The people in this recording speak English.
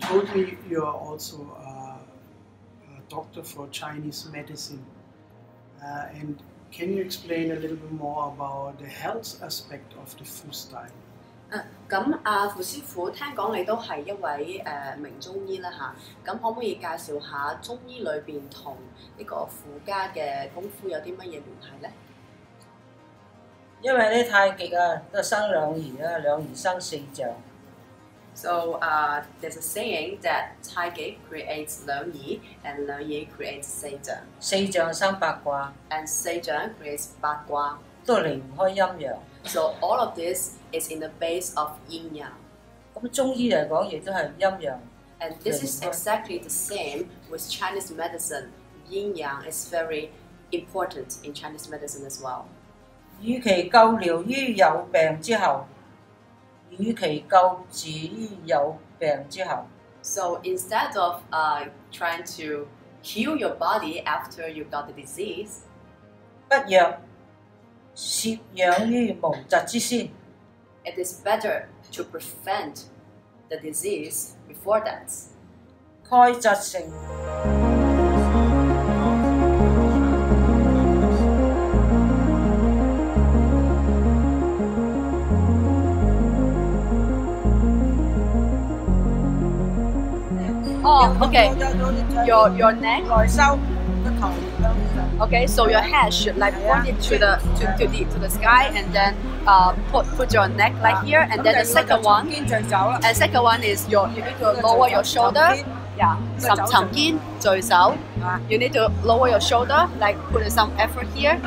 told me you are also a, a doctor for Chinese medicine. Uh, and can you explain a little bit more about the health aspect of the food style? 啊，咁阿傅师傅听讲你都系一位诶、呃名中医啦吓，咁可唔可以介绍下中医里边同呢个附加嘅功夫有啲乜嘢联系咧？因为咧太极啊，都生两仪啦，两仪生四象。 So uh, there's a saying that Taigi creates 两仪 and 两仪 creates 四象四象生八卦， and 四象 creates 八卦。都离唔开阴阳。 So all of this is in the base of yin yang. 咁中医嚟讲，亦都系阴阳。 And this is Yes. exactly the same with Chinese medicine. Yin yang is very important in Chinese medicine as well. 与其救疗于有病之后， 与其救治于有病之后， So instead of uh, trying to heal your body after you got the disease, 不若摄养于无疾之先。 it is better to prevent the disease before that. 盖疾成。 Oh, okay. Your your neck. Okay, so your head should like point it to the to, to the to the sky, and then uh put put your neck like here, and then the second one. And second one is your you need to lower your shoulder. Yeah, some some in, You need to lower your shoulder, like put some effort here.